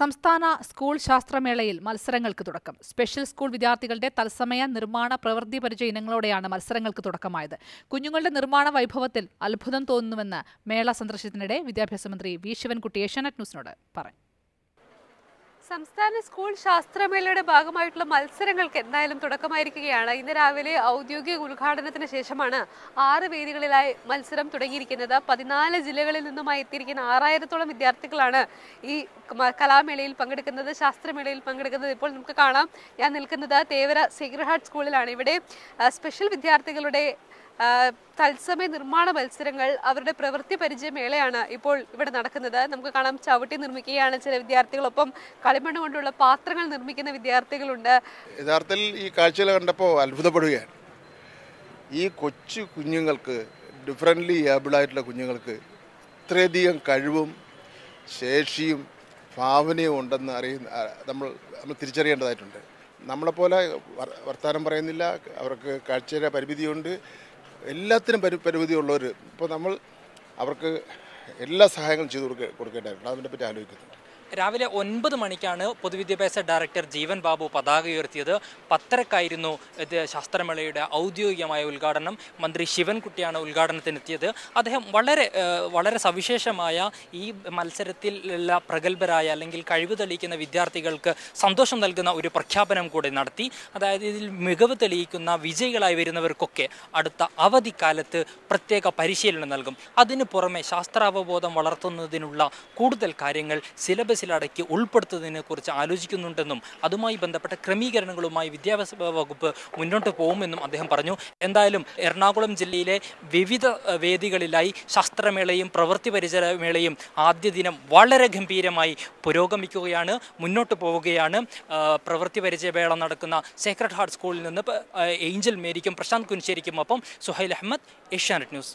സംസ്ഥാന സ്കൂൾ ശാസ്ത്രമേളയിൽ മത്സരങ്ങൾക്ക് തുടക്കം. സ്പെഷ്യൽ സ്കൂൾ വിദ്യാർത്ഥികളുടെ തത്സമയ നിർമ്മാണ പ്രവൃത്തി പരിചയ ഇനങ്ങളോടെയാണ് മത്സരങ്ങൾക്ക് തുടക്കമായത്. കുഞ്ഞുങ്ങളുടെ നിർമ്മാണ വൈഭവത്തിൽ അത്ഭുതം തോന്നുന്നുവെന്ന് മേള സന്ദർശനത്തിനിടെ വിദ്യാഭ്യാസ മന്ത്രി വി. ശിവൻകുട്ടി ഏഷ്യാനെറ്റ് ന്യൂസിനോട് പറഞ്ഞു. സംസ്ഥാന സ്കൂൾ ശാസ്ത്രമേളയുടെ ഭാഗമായിട്ടുള്ള മത്സരങ്ങൾക്ക് എന്തായാലും തുടക്കമായിരിക്കുകയാണ്. ഇന്ന് രാവിലെ ഔദ്യോഗിക ഉദ്ഘാടനത്തിന് ശേഷമാണ് ആറ് വേദികളിലായി മത്സരം തുടങ്ങിയിരിക്കുന്നത്. പതിനാല് ജില്ലകളിൽ നിന്നുമായി എത്തിയിരിക്കുന്ന ആറായിരത്തോളം വിദ്യാർത്ഥികളാണ് ഈ കലാമേളയിൽ പങ്കെടുക്കുന്നത് ശാസ്ത്രമേളയിൽ പങ്കെടുക്കുന്നത്. ഇപ്പോൾ നമുക്ക് കാണാം. ഞാൻ നിൽക്കുന്നത് തേവര സീക്രട്ട് ഹാർട്ട് സ്കൂളിലാണ്. ഇവിടെ സ്പെഷ്യൽ വിദ്യാർത്ഥികളുടെ തത്സമയ നിർമ്മാണ മത്സരങ്ങൾ അവരുടെ പ്രവൃത്തി പരിചയ മേളയാണ് ഇപ്പോൾ ഇവിടെ നടക്കുന്നത്. നമുക്ക് കാണാം ചവിട്ടി നിർമ്മിക്കുകയാണ് ചില വിദ്യാർത്ഥികളൊപ്പം. കളിമണ്ണ് കൊണ്ടുള്ള പാത്രങ്ങൾ നിർമ്മിക്കുന്ന വിദ്യാർത്ഥികളുണ്ട്. യഥാർത്ഥത്തിൽ ഈ കാഴ്ചകൾ കണ്ടപ്പോൾ അത്ഭുതപ്പെടുകയാണ്. ഈ കൊച്ചു കുഞ്ഞുങ്ങൾക്ക് ഡിഫറന്റ്ലി ഏബിളായിട്ടുള്ള കുഞ്ഞുങ്ങൾക്ക് ഇത്രയധികം കഴിവും ശേഷിയും ഭാവനയും ഉണ്ടെന്ന് അറിയുന്ന നമ്മൾ നമ്മൾ തിരിച്ചറിയേണ്ടതായിട്ടുണ്ട്. നമ്മളെപ്പോലെ വർ- വർത്തമാനം പറയുന്നില്ല. അവർക്ക് കാഴ്ചയുടെ പരിമിതിയുണ്ട്. എല്ലാത്തിനും പരി പരിമിതിയുള്ളവർ ഇപ്പോൾ നമ്മൾ അവർക്ക് എല്ലാ സഹായങ്ങളും ചെയ്തു കൊടുക്കുക കൊടുക്കേണ്ടതായിട്ടുണ്ട്. അതിനെപ്പറ്റി ആലോചിക്കുന്നു രാവിലെ ഒൻപത് മണിക്കാണ് പൊതുവിദ്യാഭ്യാസ ഡയറക്ടർ ജീവൻ ബാബു പതാക ഉയർത്തിയത്. പത്തരക്കായിരുന്നു ശാസ്ത്രമേളയുടെ ഔദ്യോഗികമായ ഉദ്ഘാടനം. മന്ത്രി ശിവൻകുട്ടിയാണ് ഉദ്ഘാടനത്തിനെത്തിയത്. അദ്ദേഹം വളരെ വളരെ സവിശേഷമായ ഈ മത്സരത്തിൽ ഉള്ള പ്രഗത്ഭരായ അല്ലെങ്കിൽ കഴിവ് തെളിയിക്കുന്ന വിദ്യാർത്ഥികൾക്ക് സന്തോഷം നൽകുന്ന ഒരു പ്രഖ്യാപനം കൂടി നടത്തി. അതായത് ഇതിൽ മികവ് തെളിയിക്കുന്ന വിജയികളായി വരുന്നവർക്കൊക്കെ അടുത്ത അവധിക്കാലത്ത് പ്രത്യേക പരിശീലനം നൽകും. അതിനു പുറമെ ശാസ്ത്രാവബോധം വളർത്തുന്നതിനുള്ള കൂടുതൽ കാര്യങ്ങൾ സിലബസിലടക്കി ഉൾപ്പെടുത്തുന്നതിനെ കുറിച്ച് ആലോചിക്കുന്നുണ്ടെന്നും അതുമായി ബന്ധപ്പെട്ട ക്രമീകരണങ്ങളുമായി വിദ്യാഭ്യാസ വകുപ്പ് മുന്നോട്ട് പോകുമെന്നും അദ്ദേഹം പറഞ്ഞു. എന്തായാലും എറണാകുളം ജില്ലയിലെ വിവിധ വേദികളിലായി ശാസ്ത്രമേളയും പ്രവൃത്തി പരിചരമേളയും ആദ്യ ദിനം വളരെ ഗംഭീരമായി പുരോഗമിക്കുകയാണ് മുന്നോട്ട് പോവുകയാണ്. പ്രവൃത്തി പരിചയമേള നടക്കുന്ന സേക്രഡ് ഹാർട്ട് സ്കൂളിൽ നിന്ന് ഏഞ്ചൽ മേരിക്കും പ്രശാന്ത് കുൻശ്ശേരിക്കും ഒപ്പം സുഹൈൽ അഹമ്മദ് ഏഷ്യാനെറ്റ് ന്യൂസ്.